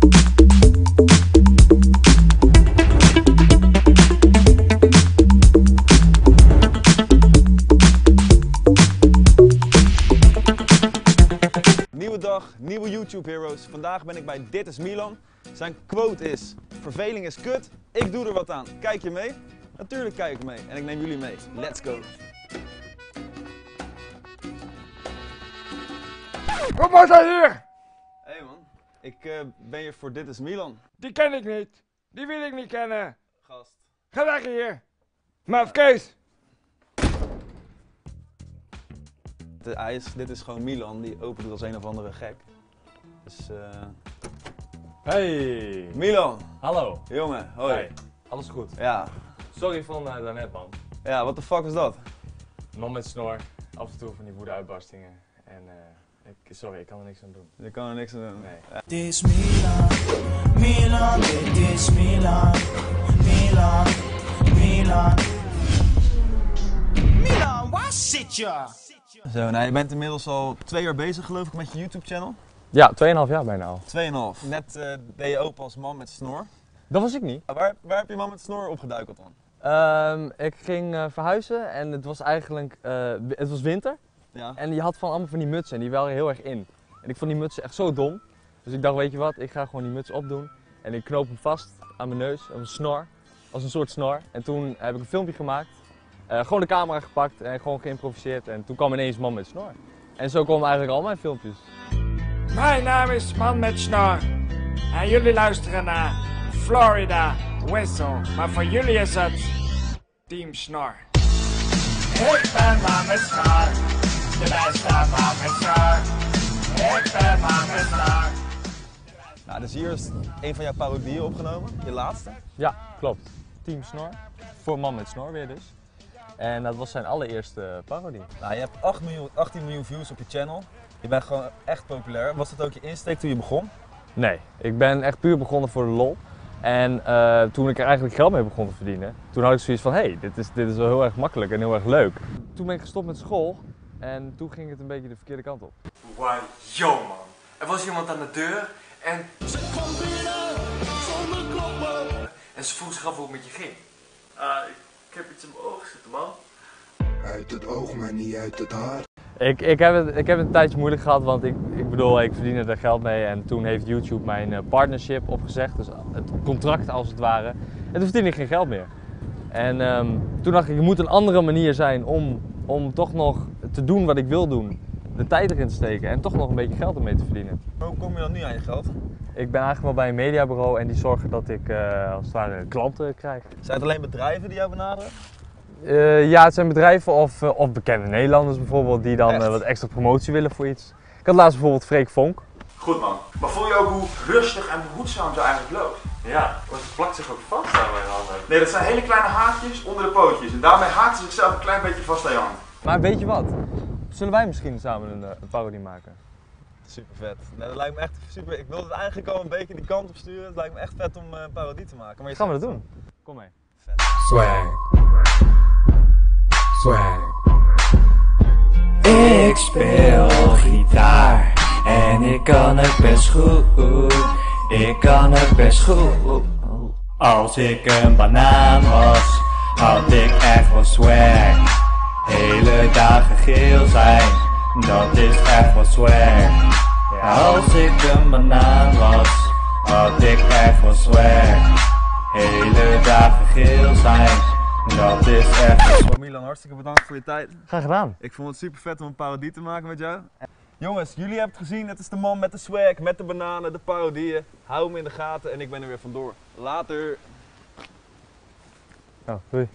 Nieuwe dag, nieuwe YouTube Heroes. Vandaag ben ik bij Dit is Milan. Zijn quote is: Verveling is kut, ik doe er wat aan. Kijk je mee? Natuurlijk kijk ik mee en ik neem jullie mee. Let's go. Kom maar hier! Ik eh, ben hier voor Dit is Milan. Die ken ik niet. Die wil ik niet kennen. Gast. Ga weg hier. Maar Kees. De, hij is, dit is gewoon Milan, die opent het als een of andere gek. Dus eh Hey! Milan, Hallo. jongen, hoi. Hey. Alles goed? Ja, Sorry van uh, daarnet man. ja, wat de fuck is dat? Man met snor, af en toe van die woede-uitbarstingen. En eh, ik, sorry, ik kan er niks aan doen. Je kan er niks aan doen. Nee. Dit is Milan, Milan, dit is Milan, Milan, Milan. Milan, waar zit je? Zo, nou, je bent inmiddels al twee jaar bezig geloof ik met je YouTube channel. Ja, 2,5 jaar bijna al. Tweeënhalf. Net eh, deed je open als man met snor. Dat was ik niet. Waar, waar heb je man met snor opgeduikeld dan? Ehm, ik ging eh, verhuizen en het was eigenlijk, eh, het was winter. Ja. En je had van allemaal van die mutsen en die waren heel erg in. En ik vond die mutsen echt zo dom. Dus ik dacht, weet je wat, ik ga gewoon die muts opdoen. En ik knoop hem vast aan mijn neus, aan mijn snor. Als een soort snor. En toen heb ik een filmpje gemaakt. eh, gewoon de camera gepakt en gewoon geïmproviseerd. En toen kwam ineens man met snor. En zo komen eigenlijk al mijn filmpjes. Mijn naam is Man met Snor. En jullie luisteren naar Florida Whistle. Maar voor jullie is het Team Snor. Ik ben Man met Snor. De beste Snor. Ik ben met Snor. Nou, dus hier is een van jouw parodieën opgenomen, je laatste. Ja, klopt. Team Snor. Voor man met snor weer dus. En dat was zijn allereerste parodie. Nou, je hebt 8 miljoen, 18 miljoen views op je channel. Je bent gewoon echt populair. Was dat ook je insteek toen je begon? Nee, ik ben echt puur begonnen voor de lol. En eh, toen ik er eigenlijk geld mee begon te verdienen, toen had ik zoiets van, hé, hey, dit, is, dit is wel heel erg makkelijk en heel erg leuk. Toen ben ik gestopt met school en toen ging het een beetje de verkeerde kant op. Wow, yo man. Er was iemand aan de deur en... Ze kwam binnen zonder kloppen. En ze vroeg zich af hoe het met je ging. Ah, ik heb iets in mijn ogen zitten man. Uit het oog, maar niet uit het hart. Ik, ik, heb het, ik heb het een tijdje moeilijk gehad, want ik, ik bedoel, ik verdiende er geld mee en toen heeft YouTube mijn eh, partnership opgezegd, dus het contract als het ware. En toen verdiende ik geen geld meer. En ehm, toen dacht ik, er moet een andere manier zijn om, om toch nog te doen wat ik wil doen. De tijd erin te steken en toch nog een beetje geld ermee te verdienen. Hoe kom je dan nu aan je geld? Ik ben eigenlijk wel bij een mediabureau en die zorgen dat ik eh, als het ware klanten krijg. Zijn het alleen bedrijven die jou benaderen? Eh, ja, het zijn bedrijven of, eh, of bekende Nederlanders bijvoorbeeld die dan wat extra promotie willen voor iets. Ik had laatst bijvoorbeeld Freek Vonk. Goed man. Maar voel je ook hoe rustig en behoedzaam ze eigenlijk loopt? Ja, want het plakt zich ook vast aan mijn handen. Nee, dat zijn hele kleine haakjes onder de pootjes. En daarmee haakt ze zichzelf een klein beetje vast aan je hand. Maar weet je wat? Zullen wij misschien samen een, eh, een parodie maken? Super vet. Nou, dat lijkt me echt super. Ik wilde het eigenlijk al een beetje die kant op sturen. Het lijkt me echt vet om eh, een parodie te maken. Maar je Gaan we dat doen? Kom mee. Swag. Swag. Ik speel gitaar en ik kan het best goed. Ik kan het best goed. Als ik een banaan was, had ik echt wel swag. Hele dagen geel zijn, dat is echt wel swag. Als ik een banaan was, had ik echt wel swag. Hele dagen geel zijn, dat is echt wel. Milan, hartstikke bedankt voor je tijd. Graag gedaan. Ik vond het super vet om een parodie te maken met jou. Jongens, jullie hebben het gezien. Het is de man met de swag, met de bananen, de parodieën. Hou hem in de gaten en ik ben er weer vandoor. Later. Oh, doei.